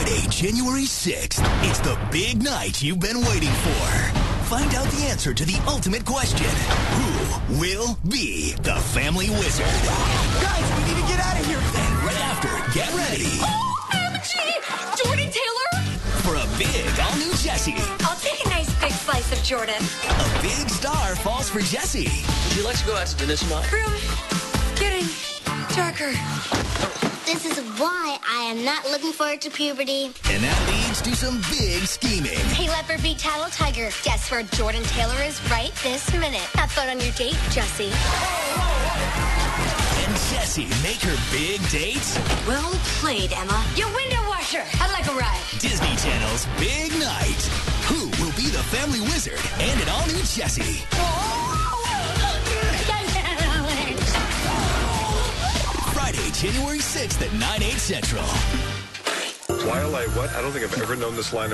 Friday, January 6th. It's the big night you've been waiting for. Find out the answer to the ultimate question. Who will be the family wizard? Guys, we need to get out of here. And right after, get ready oh, OMG! Jordan Taylor? for a big all-new Jessie. I'll take a nice big slice of Jordan. A big star falls for Jessie. Would you like to go out to dinner tonight? Room getting darker. This is why I am not looking forward to puberty. And that leads to some big scheming. Hey, leopard beat tattle tiger. Guess where Jordan Taylor is right this minute. Have fun on your date, Jessie. And Jessie make her big dates Well played, Emma. Your window washer. I'd like a ride. Disney Channel's Big Night. Who will be the family wizard and an all-new Jessie? Friday, January 6th at 9, 8 central. While I what? I don't think I've ever known this line in